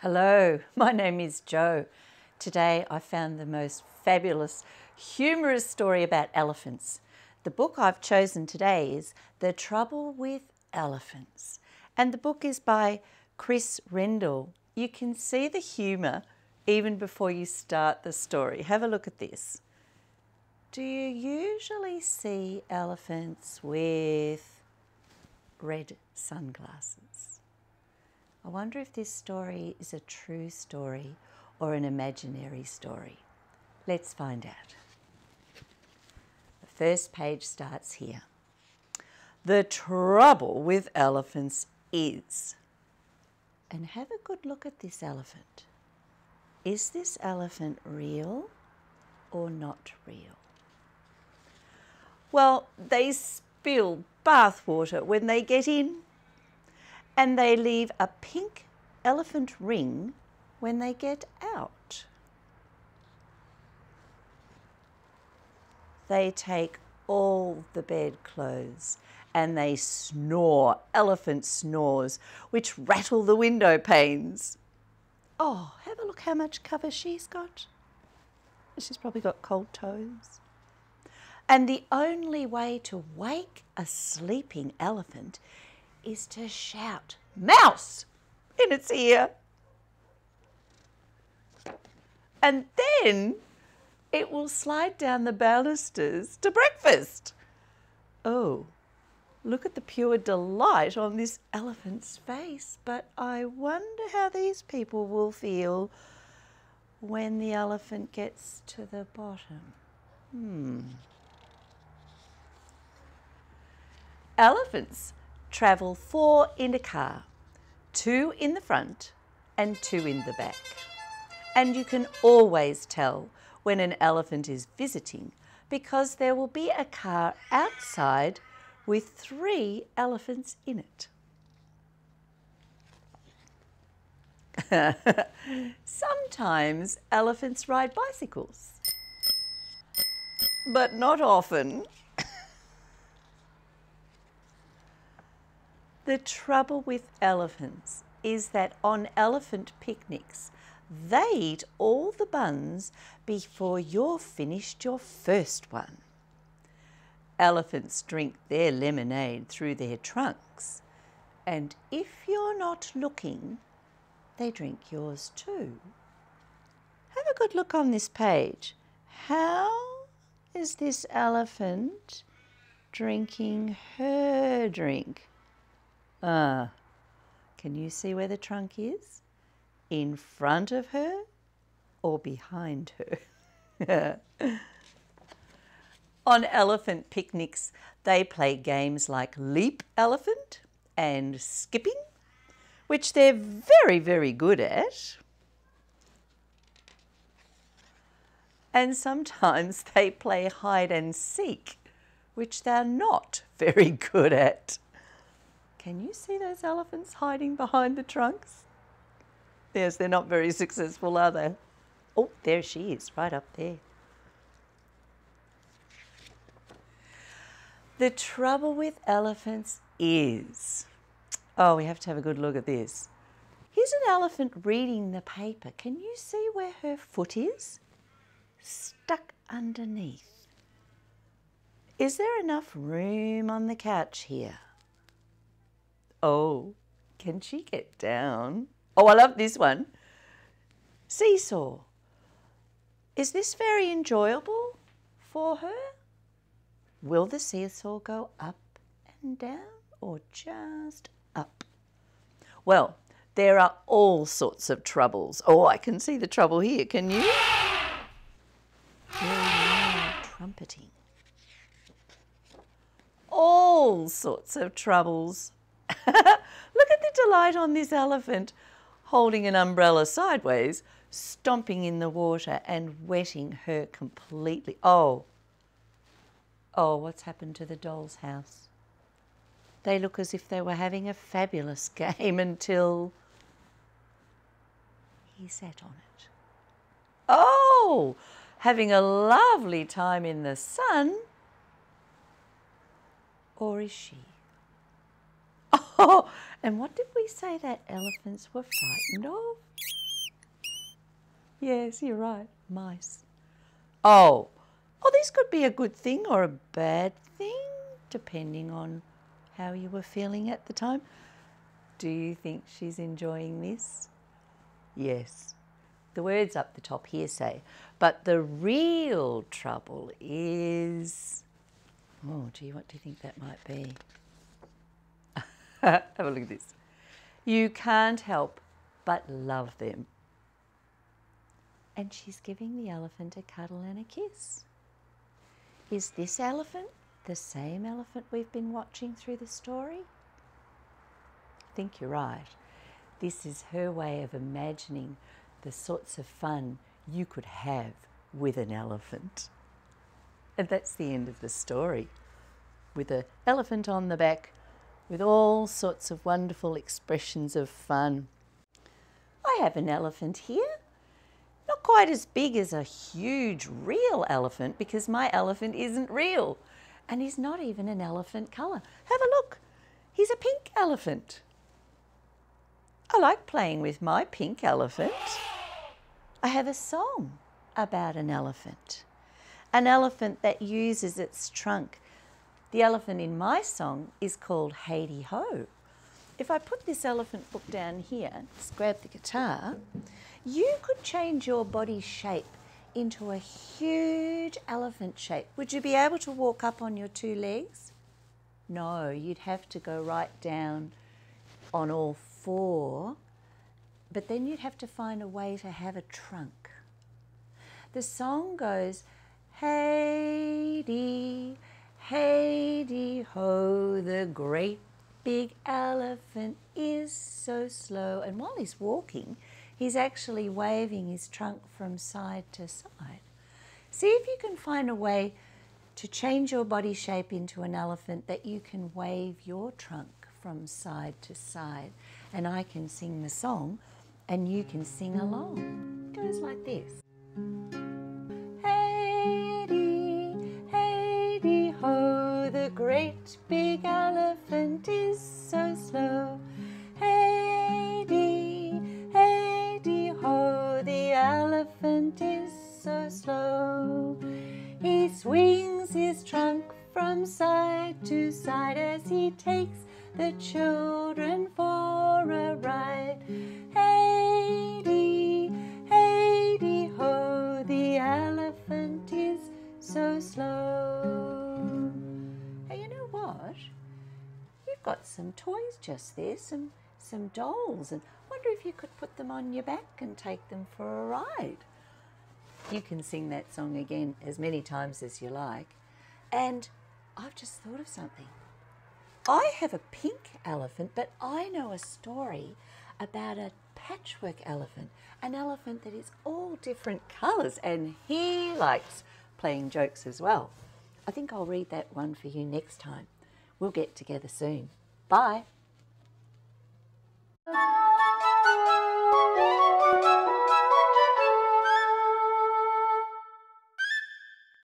Hello, my name is Jo. Today I found the most fabulous, humorous story about elephants. The book I've chosen today is The Trouble with Elephants, and the book is by Chris Riddell. You can see the humour even before you start the story. Have a look at this. Do you usually see elephants with red sunglasses? I wonder if this story is a true story or an imaginary story. Let's find out. The first page starts here. The trouble with elephants is. And have a good look at this elephant. Is this elephant real or not real? Well, they spill bathwater when they get in, and they leave a pink elephant ring when they get out. They take all the bedclothes and they snore, elephant snores, which rattle the window panes. Oh, have a look how much cover she's got. She's probably got cold toes. And the only way to wake a sleeping elephant is to shout, Mouse! in its ear. And then it will slide down the balusters to breakfast. Oh, look at the pure delight on this elephant's face. But I wonder how these people will feel when the elephant gets to the bottom. Hmm. Elephants travel four in a car, two in the front and two in the back. And you can always tell when an elephant is visiting because there will be a car outside with three elephants in it. Sometimes elephants ride bicycles, but not often. The trouble with elephants is that on elephant picnics, they eat all the buns before you're finished your first one. Elephants drink their lemonade through their trunks, and if you're not looking, they drink yours too. Have a good look on this page. How is this elephant drinking her drink? Ah, can you see where the trunk is? In front of her or behind her? On elephant picnics, they play games like leap elephant and skipping, which they're very, very good at. And sometimes they play hide and seek, which they're not very good at. Can you see those elephants hiding behind the trunks? Yes, they're not very successful, are they? Oh, there she is, right up there. The trouble with elephants is, oh, we have to have a good look at this. Here's an elephant reading the paper. Can you see where her foot is? Stuck underneath. Is there enough room on the couch here? Oh, can she get down? Oh, I love this one. Seesaw. Is this very enjoyable for her? Will the seesaw go up and down or just up? Well, there are all sorts of troubles. Oh, I can see the trouble here, can you? trumpeting. All sorts of troubles. Look at the delight on this elephant holding an umbrella sideways, stomping in the water and wetting her completely. Oh, oh, what's happened to the doll's house? They look as if they were having a fabulous game until he sat on it. Oh, having a lovely time in the sun Or is she? And what did we say that elephants were frightened of? Yes, you're right, mice. Oh, oh, this could be a good thing or a bad thing, depending on how you were feeling at the time. Do you think she's enjoying this? Yes. The words up the top here say, but the real trouble is. Oh, gee, what do you think that might be? Have a look at this. You can't help but love them. And she's giving the elephant a cuddle and a kiss. Is this elephant the same elephant we've been watching through the story? I think you're right. This is her way of imagining the sorts of fun you could have with an elephant. And that's the end of the story. With an elephant on the back, with all sorts of wonderful expressions of fun. I have an elephant here. Not quite as big as a huge real elephant because my elephant isn't real. And he's not even an elephant colour. Have a look. He's a pink elephant. I like playing with my pink elephant. I have a song about an elephant, an elephant that uses its trunk. The elephant in my song is called Haiti Ho. If I put this elephant book down here, just grab the guitar, you could change your body shape into a huge elephant shape. Would you be able to walk up on your two legs? No, you'd have to go right down on all four but then you'd have to find a way to have a trunk. The song goes, Haiti, Haiti ho, the great big elephant is so slow. And while he's walking, he's actually waving his trunk from side to side. See if you can find a way to change your body shape into an elephant that you can wave your trunk from side to side. And I can sing the song and you can sing along. It goes like this. Great big elephant is so slow. Hey dee, hey Haiti ho, the elephant is so slow. He swings his trunk from side to side as he takes the children some toys just there, some some dolls, and wonder if you could put them on your back and take them for a ride. You can sing that song again as many times as you like. And I've just thought of something. I have a pink elephant, but I know a story about a patchwork elephant, an elephant that is all different colours, and he likes playing jokes as well. I think I'll read that one for you next time. We'll get together soon. Bye.